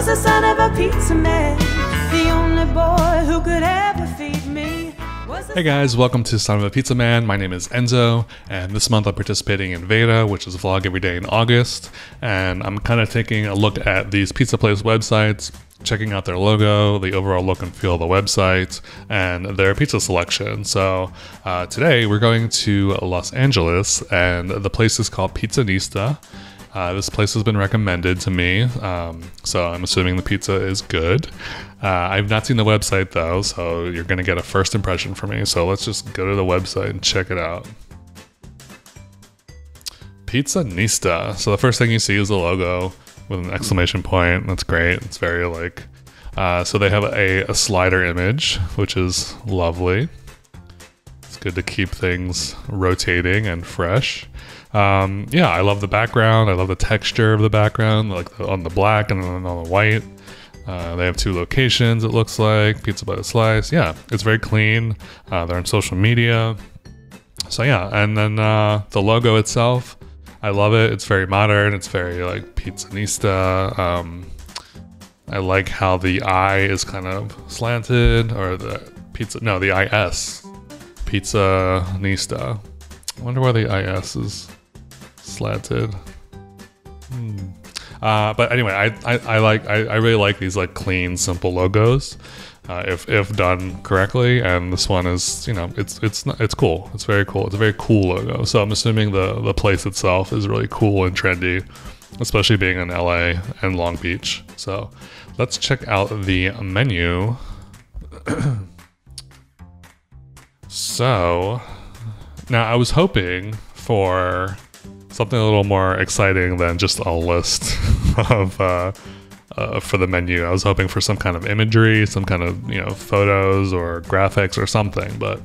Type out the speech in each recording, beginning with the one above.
was the son of a pizza man. The only boy who could ever feed me. Hey guys, welcome to Son of a Pizza Man. My name is Enzo, and this month I'm participating in Veda, which is a vlog every day in August. And I'm kind of taking a look at these pizza place websites, checking out their logo, the overall look and feel of the website, and their pizza selection. So uh, today we're going to Los Angeles, and the place is called Pizzanista. Uh, this place has been recommended to me, um, so I'm assuming the pizza is good. Uh, I've not seen the website though, so you're going to get a first impression from me. So let's just go to the website and check it out. Pizzanista. So the first thing you see is the logo with an exclamation point. That's great. It's very like. Uh, so they have a, a slider image, which is lovely. It's good to keep things rotating and fresh. Um, yeah, I love the background. I love the texture of the background, like the, on the black and then on the white. Uh, they have two locations, it looks like Pizza by the Slice. Yeah, it's very clean. Uh, they're on social media. So, yeah, and then uh, the logo itself, I love it. It's very modern, it's very like pizzanista. Um, I like how the I is kind of slanted, or the pizza, no, the IS. Pizza Nista. I wonder why the IS is slanted. Hmm. Uh, but anyway, I, I, I like I, I really like these like clean, simple logos. Uh, if if done correctly, and this one is you know it's it's not, it's cool. It's very cool. It's a very cool logo. So I'm assuming the the place itself is really cool and trendy, especially being in LA and Long Beach. So let's check out the menu. so now I was hoping for something a little more exciting than just a list of uh, uh, for the menu. I was hoping for some kind of imagery, some kind of you know photos or graphics or something. But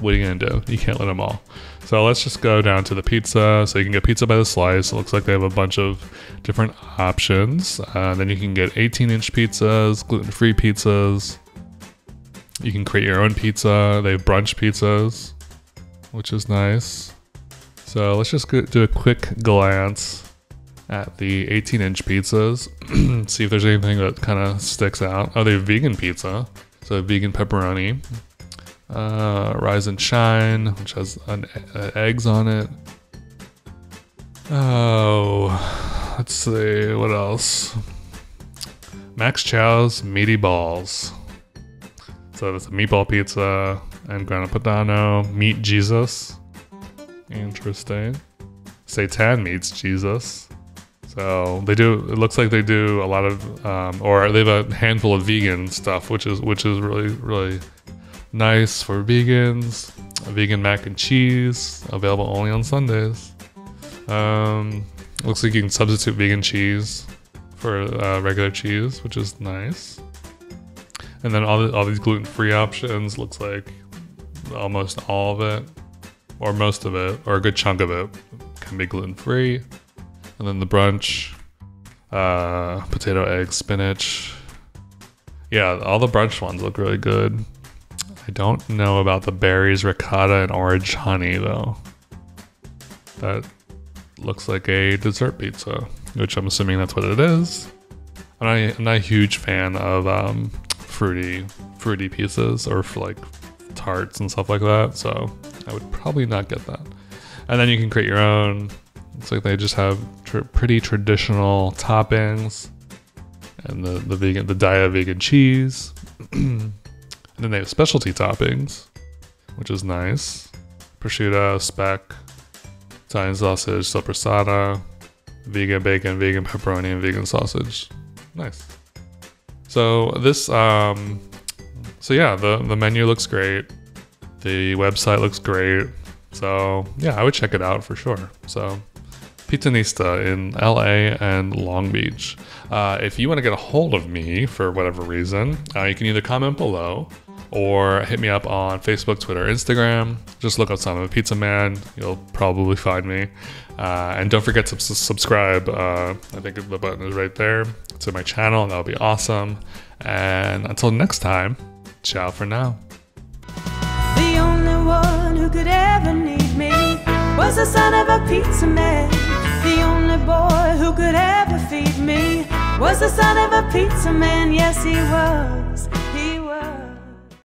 what are you gonna do? You can't let them all. So let's just go down to the pizza. So you can get pizza by the slice. It looks like they have a bunch of different options. Uh, then you can get 18 inch pizzas, gluten free pizzas. You can create your own pizza. They have brunch pizzas, which is nice. So let's just do a quick glance at the 18 inch pizzas, see if there's anything that kind of sticks out. Oh, they vegan pizza, so vegan pepperoni, uh, Rise and Shine, which has an, uh, eggs on it. Oh, let's see what else. Max Chow's meaty balls. So that's a meatball pizza and grana padano, meat Jesus. Interesting. Satan meets Jesus. So they do. It looks like they do a lot of, um, or they have a handful of vegan stuff, which is which is really really nice for vegans. A vegan mac and cheese available only on Sundays. Um, looks like you can substitute vegan cheese for uh, regular cheese, which is nice. And then all the, all these gluten free options looks like almost all of it or most of it, or a good chunk of it, can be gluten free. And then the brunch, uh, potato, egg, spinach. Yeah, all the brunch ones look really good. I don't know about the berries, ricotta, and orange honey though. That looks like a dessert pizza, which I'm assuming that's what it is. I'm not, I'm not a huge fan of um, fruity, fruity pizzas or like tarts and stuff like that. So I would probably not get that. And then you can create your own. It's like they just have tr- pretty traditional toppings, and the the vegan the Daiya vegan cheese, and then they have specialty toppings, which is nice. Prosciutto, speck, Italian sausage, sopressata, vegan bacon, vegan pepperoni, and vegan sausage. Nice. So this um, so yeah, the the menu looks great. The website looks great. So yeah, I would check it out for sure. So Pizzanista in LA and Long Beach. Uh, if you want to get a hold of me for whatever reason, uh, you can either comment below or hit me up on Facebook, Twitter, Instagram. Just look up Son of a Pizza Man. You'll probably find me. Uh, and don't forget to subscribe. Uh, I think the button is right there to my channel, that'll be awesome. And until next time, ciao for now. The only one who could ever need me was the son of a pizza man. The only boy who could ever feed me was the son of a pizza man. Yes, he was.